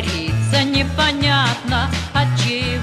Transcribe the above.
творится непонятно, от чего